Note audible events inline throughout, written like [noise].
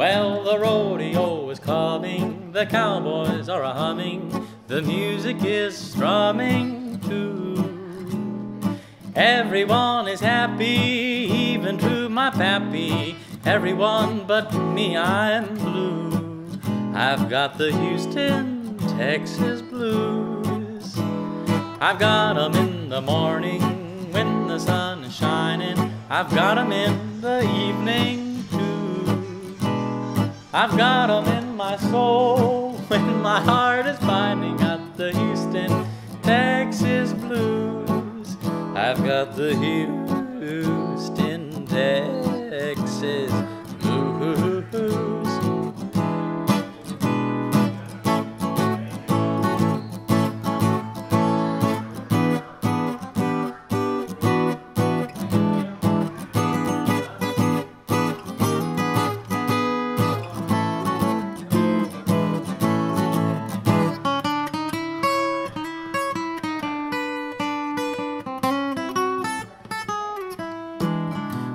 Well, the rodeo is coming, the cowboys are a humming, the music is strumming too. Everyone is happy, even to my pappy. Everyone but me, I'm blue. I've got the Houston, Texas blues. I've got 'em in the morning when the sun is shining. I've got 'em in the evening. I've got 'em in my soul [laughs] when my heart is finding. Got the Houston, Texas blues. I've got the Houston,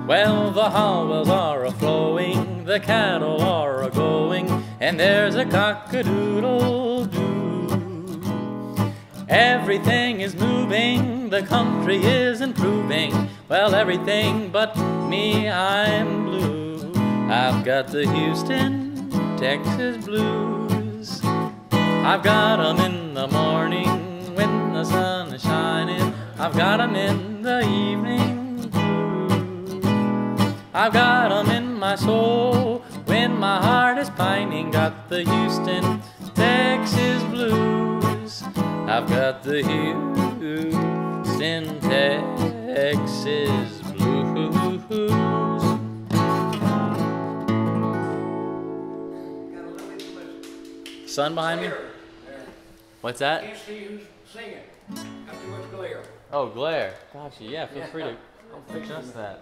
Well, the howls are a flowing, the cattle are a going, and there's a cock-a-doodle doo. Everything is moving, the country is improving. Well, everything but me, I'm blue. I've got the Houston, Texas blues. I've got 'em in the morning when the sun is shining. I've got 'em in the evening I've got 'em in my soul when my heart is pining. Got the Houston, Texas blues. I've got the Houston, Texas blues. Sun behind me? What's that? Can't see who's singing. Got too much glare. Oh, glare. Gotcha. Yeah, feel free to fix us that.